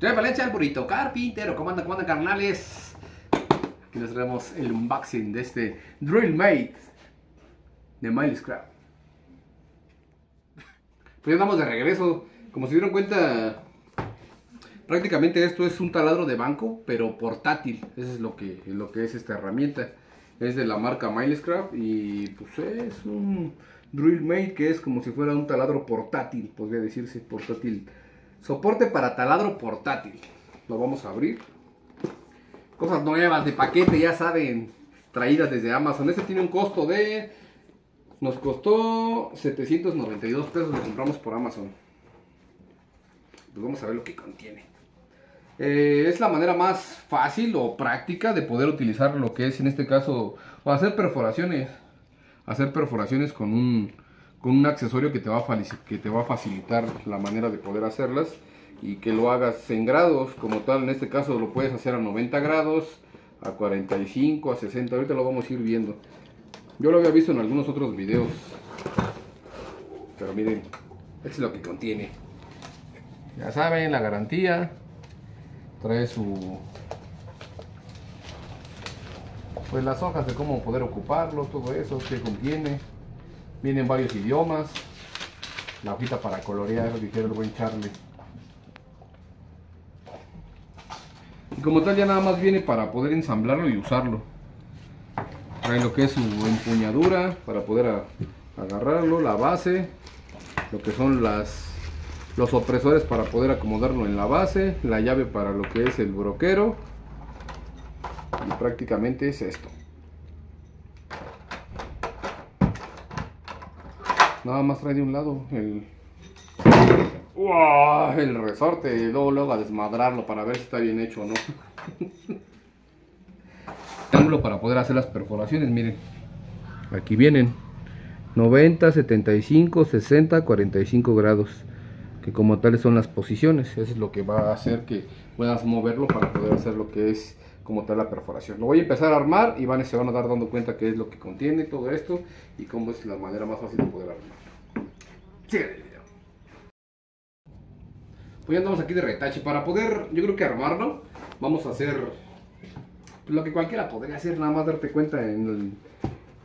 Yo Valencia, el burrito carpintero. ¿Cómo andan, cómo andan, carnales? Aquí les traemos el unboxing de este Drill Mate de Miles Crab. Pues ya andamos de regreso. Como se dieron cuenta, prácticamente esto es un taladro de banco, pero portátil. Eso es lo que, lo que es esta herramienta. Es de la marca Milescraft y pues es un Drill Mate que es como si fuera un taladro portátil, podría decirse, portátil. Soporte para taladro portátil. Lo vamos a abrir. Cosas nuevas de paquete, ya saben, traídas desde Amazon. Este tiene un costo de... Nos costó 792 pesos, lo compramos por Amazon. Pues vamos a ver lo que contiene. Eh, es la manera más fácil o práctica de poder utilizar lo que es en este caso, o hacer perforaciones. Hacer perforaciones con un, con un accesorio que te, va a que te va a facilitar la manera de poder hacerlas y que lo hagas en grados, como tal, en este caso lo puedes hacer a 90 grados, a 45, a 60, ahorita lo vamos a ir viendo. Yo lo había visto en algunos otros videos, pero miren, esto es lo que contiene. Ya saben, la garantía, trae su pues las hojas de cómo poder ocuparlo todo eso que contiene vienen varios idiomas. La hojita para colorear dijera el buen Charlie. Y como tal ya nada más viene para poder ensamblarlo y usarlo. Trae lo que es su empuñadura para poder agarrarlo la base lo que son las los opresores para poder acomodarlo en la base, la llave para lo que es el broquero. Y prácticamente es esto. Nada más trae de un lado el, el resorte luego, luego a desmadrarlo para ver si está bien hecho o no. ángulo para poder hacer las perforaciones, miren. Aquí vienen 90, 75, 60, 45 grados que como tales son las posiciones. Eso es lo que va a hacer que puedas moverlo para poder hacer lo que es como tal la perforación. Lo voy a empezar a armar y van, se van a dar dando cuenta qué es lo que contiene todo esto y cómo es la manera más fácil de poder armar. Sigue el video. Pues ya andamos aquí de retache. Para poder, yo creo que armarlo, vamos a hacer lo que cualquiera podría hacer, nada más darte cuenta en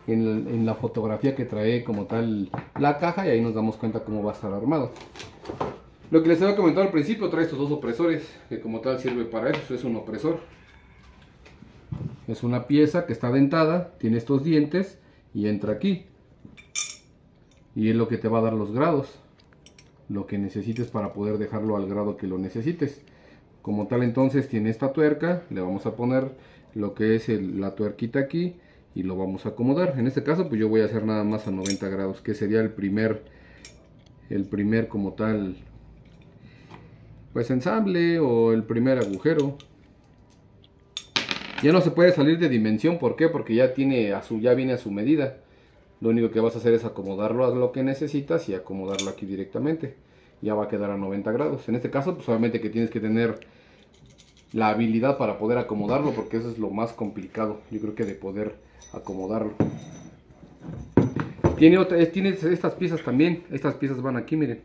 en, en, la fotografía que trae como tal la caja y ahí nos damos cuenta cómo va a estar armado. Lo que les había comentado al principio, trae estos dos opresores, que como tal sirve para eso, es un opresor. Es una pieza que está dentada, tiene estos dientes y entra aquí. Y es lo que te va a dar los grados, lo que necesites para poder dejarlo al grado que lo necesites. Como tal entonces tiene esta tuerca, le vamos a poner lo que es la tuerquita aquí y lo vamos a acomodar. En este caso pues yo voy a hacer nada más a 90 grados, que sería el primer el primer como tal pues ensamble o el primer agujero ya no se puede salir de dimensión ¿por qué? porque ya tiene a su ya viene a su medida lo único que vas a hacer es acomodarlo a lo que necesitas y acomodarlo aquí directamente ya va a quedar a 90 grados en este caso pues obviamente que tienes que tener la habilidad para poder acomodarlo porque eso es lo más complicado yo creo que de poder acomodarlo tiene, otra, tiene estas piezas también. Estas piezas van aquí, miren.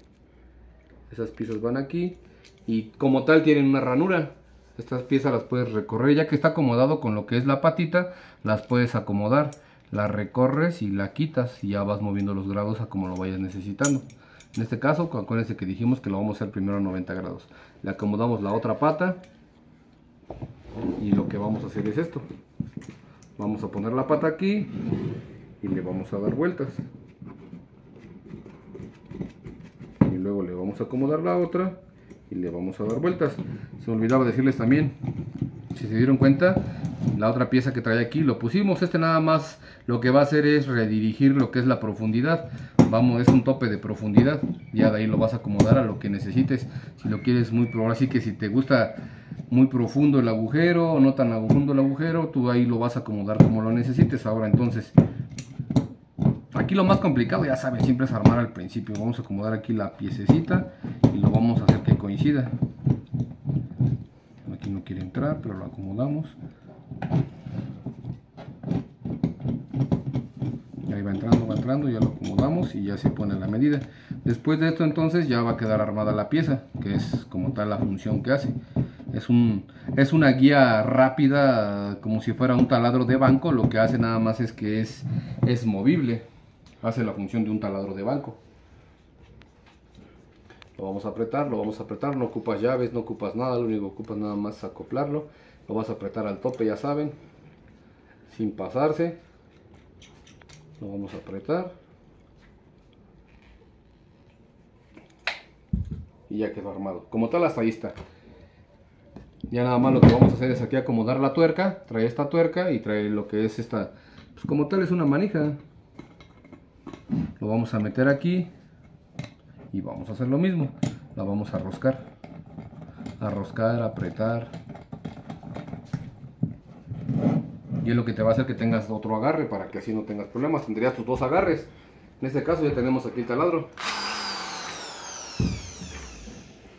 Esas piezas van aquí. Y como tal tienen una ranura. Estas piezas las puedes recorrer. Ya que está acomodado con lo que es la patita, las puedes acomodar. La recorres y la quitas. Y ya vas moviendo los grados a como lo vayas necesitando. En este caso, acuérdense que dijimos que lo vamos a hacer primero a 90 grados. Le acomodamos la otra pata. Y lo que vamos a hacer es esto. Vamos a poner la pata aquí y le vamos a dar vueltas y luego le vamos a acomodar la otra y le vamos a dar vueltas. Se me olvidaba decirles también si se dieron cuenta la otra pieza que trae aquí lo pusimos. Este nada más lo que va a hacer es redirigir lo que es la profundidad. Vamos es un tope de profundidad. Ya de ahí lo vas a acomodar a lo que necesites. Si lo quieres muy profundo así que si te gusta muy profundo el agujero o no tan profundo el agujero tú ahí lo vas a acomodar como lo necesites. Ahora entonces Aquí lo más complicado, ya saben, siempre es armar al principio. Vamos a acomodar aquí la piececita y lo vamos a hacer que coincida. Aquí no quiere entrar, pero lo acomodamos. Ahí va entrando, va entrando, ya lo acomodamos y ya se pone la medida. Después de esto entonces ya va a quedar armada la pieza, que es como tal la función que hace. Es, un, es una guía rápida, como si fuera un taladro de banco. Lo que hace nada más es que es, es movible. Hace la función de un taladro de banco. Lo vamos a apretar, lo vamos a apretar. No ocupas llaves, no ocupas nada. Lo único que ocupas nada más es acoplarlo. Lo vas a apretar al tope, ya saben. Sin pasarse. Lo vamos a apretar. Y ya quedó armado. Como tal, hasta ahí está. Ya nada más lo que vamos a hacer es aquí acomodar la tuerca, trae esta tuerca y trae lo que es esta, pues como tal es una manija. Lo vamos a meter aquí y vamos a hacer lo mismo. La vamos a roscar, a apretar. Y es lo que te va a hacer que tengas otro agarre para que así no tengas problemas. Tendrías tus dos agarres. En este caso ya tenemos aquí el taladro.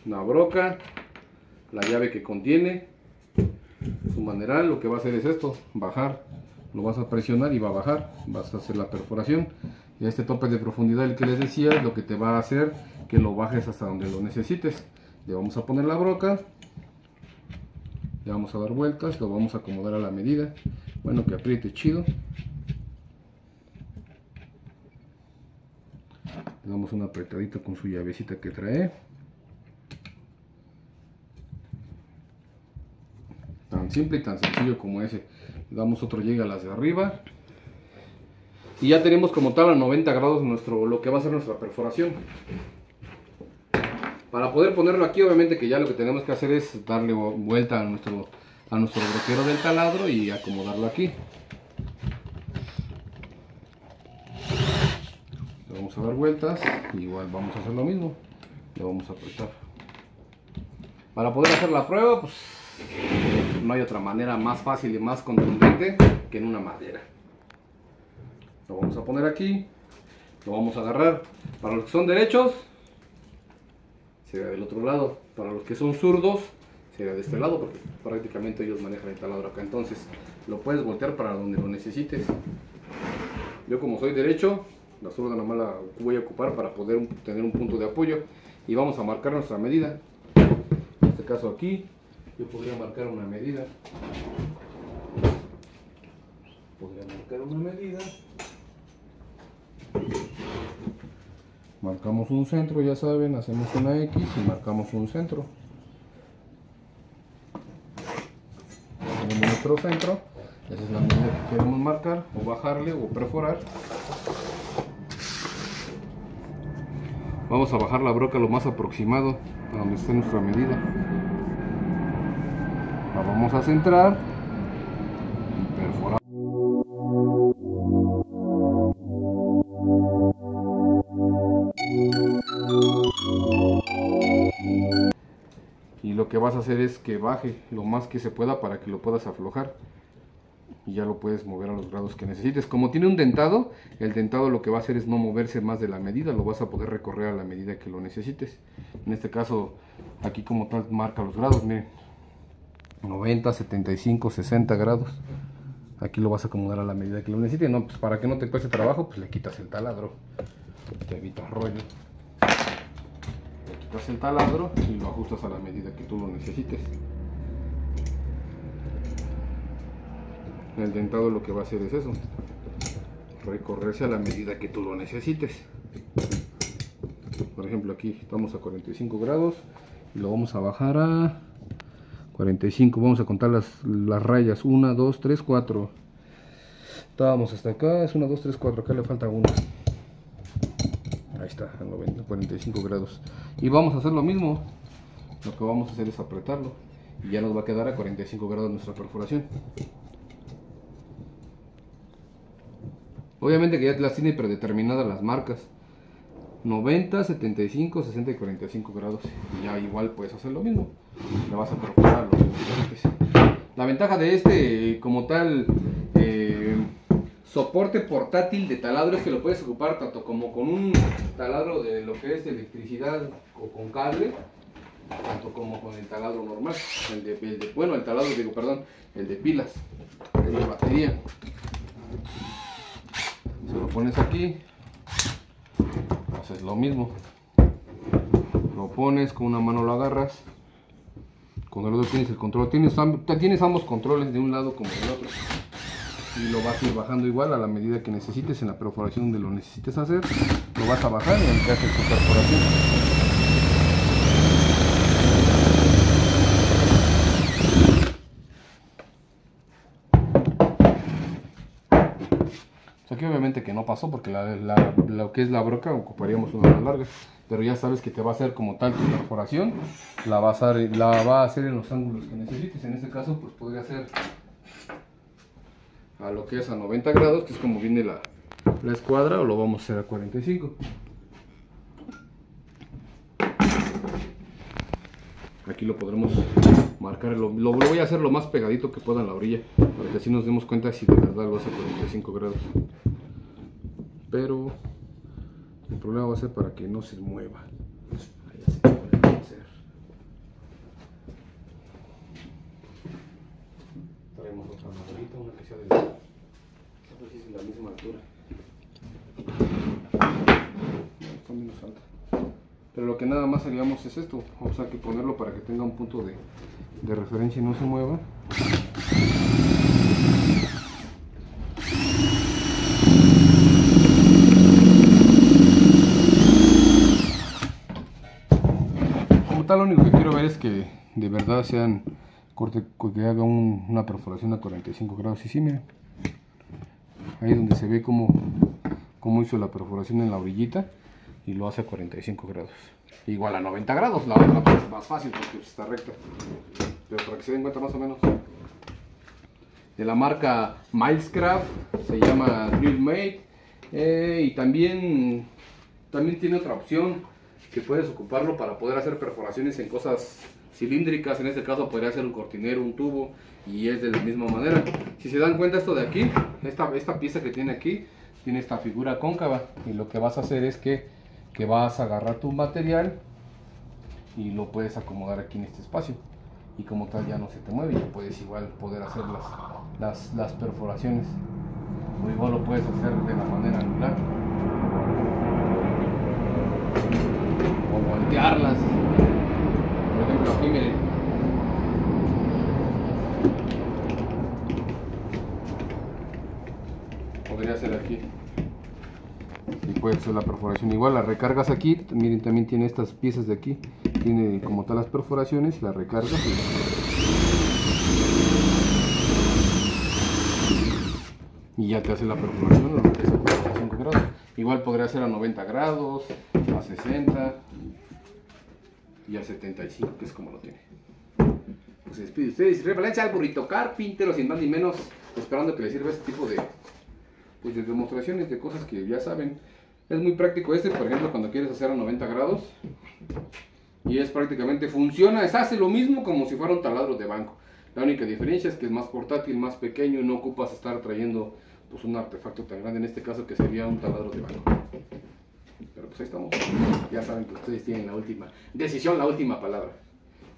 Una broca la llave que contiene su maneral lo que va a hacer es esto bajar lo vas a presionar y va a bajar vas a hacer la perforación este tope de profundidad el que les decía es lo que te va a hacer que lo bajes hasta donde lo necesites le vamos a poner la broca le vamos a dar vueltas lo vamos a acomodar a la medida bueno que apriete chido le damos una apretadita con su llavecita que trae simple y tan sencillo como ese. Le damos otro llegue a las de arriba. Y ya tenemos como tal a 90 grados nuestro, lo que va a ser nuestra perforación. Para poder ponerlo aquí, obviamente que ya lo que tenemos que hacer es darle vuelta a nuestro, a nuestro broquero del taladro y acomodarlo aquí. Le vamos a dar vueltas, igual vamos a hacer lo mismo. Le vamos a apretar. Para poder hacer la prueba, pues no hay otra manera más fácil y más contundente que en una madera. Lo vamos a poner aquí, lo vamos a agarrar. Para los que son derechos, será del otro lado. Para los que son zurdos, será de este lado, porque prácticamente ellos manejan el taladro acá. Entonces, lo puedes voltear para donde lo necesites. Yo como soy derecho, la zurda nomás la voy a ocupar para poder tener un punto de apoyo. Y vamos a marcar nuestra medida. En este caso aquí, yo podría marcar una medida. Podría marcar una medida. Marcamos un centro, ya saben, hacemos una X y marcamos un centro. Tenemos nuestro centro, esa es la medida que queremos marcar, o bajarle o perforar. Vamos a bajar la broca lo más aproximado a donde esté nuestra medida vamos a centrar lo que vas a hacer es que baje lo más que se pueda para que lo puedas aflojar y ya lo puedes mover a los grados que necesites. Como tiene un dentado, el dentado lo que va a hacer es no moverse más de la medida, lo vas a poder recorrer a la medida que lo necesites. En este caso, aquí como tal marca los grados, miren, 90, 75, 60 grados. Aquí lo vas a acomodar a la medida que lo necesites. No, pues para que no te cueste trabajo, pues le quitas el taladro. Te evitas rollo. Le quitas el taladro y lo ajustas a la medida que tú lo necesites. El dentado lo que va a hacer es eso. Recorrerse a la medida que tú lo necesites. Por ejemplo aquí estamos a 45 grados y lo vamos a bajar a 45 vamos a contar las, las rayas 1 2 3 4 estábamos hasta acá es 1 2 3 4 acá le falta 1 ahí está a 90 45 grados. Y vamos a hacer lo mismo. Lo que vamos a hacer es apretarlo. Y ya nos va a quedar a 45 grados nuestra perforación. Obviamente que ya las tiene predeterminadas las marcas. 90, 75, 60 y 45 grados. Y ya igual puedes hacer lo mismo. Le vas a perforar los La ventaja de este, como tal, soporte portátil de taladro es que lo puedes ocupar tanto como con un taladro de lo que es electricidad o con cable, tanto como con el taladro normal. El de, bueno, el taladro, digo, perdón, el de pilas, el de batería. Se lo pones aquí, es lo mismo lo pones con una mano lo agarras Con el otro tienes el control, tienes, tienes ambos controles de un lado como del otro. Y lo vas a ir bajando igual a la medida que necesites en la perforación donde lo necesites hacer. Lo vas a bajar y que haces tu perforación. aquí obviamente que no pasó porque lo que es la broca ocuparíamos una más larga. Pero ya sabes que te va a hacer como tal tu perforación. La, vas a, la va a hacer en los ángulos que necesites. En este caso pues podría ser a lo que es a 90 grados, que es como viene la, la escuadra, o lo vamos a hacer a 45. Aquí lo podremos marcar, lo, voy a hacer lo más pegadito que pueda en la orilla, para que así nos demos cuenta si de verdad lo hace a 45 grados pero el problema va a ser para que no se mueva. Traemos otra maderita, una que sea de la, de la misma altura. Pero lo que nada más haríamos es esto. Vamos a que ponerlo para que tenga un punto de, de referencia y no se mueva. lo único que quiero ver es que de verdad sean corte que haga una perforación a 45 grados y sí miren ahí donde se ve como cómo hizo la perforación en la orillita y lo hace a 45 grados. Igual a 90 grados la otra pues, más fácil porque está recta pero para que se den cuenta más o menos. De la marca Milescraft se llama Drill Mate eh, y también también tiene otra opción que puedes ocuparlo para poder hacer perforaciones en cosas cilíndricas, en este caso podría ser un cortinero, un tubo, y es de la misma manera. Si se dan cuenta esto de aquí, esta, esta pieza que tiene aquí, tiene esta figura cóncava, y lo que vas a hacer es que, que vas a agarrar tu material y lo puedes acomodar aquí en este espacio. Y como tal ya no se te mueve, y puedes igual poder hacer las, las, las perforaciones. O igual lo puedes hacer de la manera anular o voltearlas. Por ejemplo, aquí miren. Podría ser aquí. Y puede ser la perforación igual, la recargas aquí, miren también tiene estas piezas de aquí, tiene como tal las perforaciones, la recargas y, ya te hace la perforación a 45 grados. Igual podría ser a 90 grados, a 60 y a 75, que es como lo tiene. Pues se despide ustedes. Revalencia al burrito carpintero, sin más ni menos, esperando que les sirva este tipo de, pues, de demostraciones de cosas que ya saben. Es muy práctico este, por ejemplo, cuando quieres hacer a 90 grados. Y es prácticamente, funciona, es hace lo mismo como si fuera un taladro de banco. La única diferencia es que es más portátil, más pequeño, no ocupas estar trayendo pues un artefacto tan grande, en este caso que sería un taladro de banco. Pues ahí estamos. Ya saben que ustedes tienen la última decisión, la última palabra.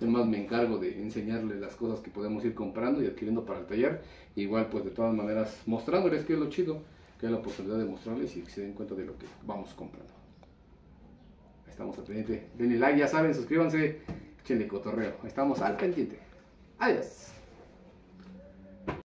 Yo más me encargo de enseñarles las cosas que podemos ir comprando y adquiriendo para el taller. Igual pues de todas maneras mostrándoles qué es lo chido, que es la oportunidad de mostrarles y que se den cuenta de lo que vamos comprando. Estamos al pendiente. Denle like, ya saben, suscríbanse, échenle cotorreo. Estamos al pendiente. Adiós.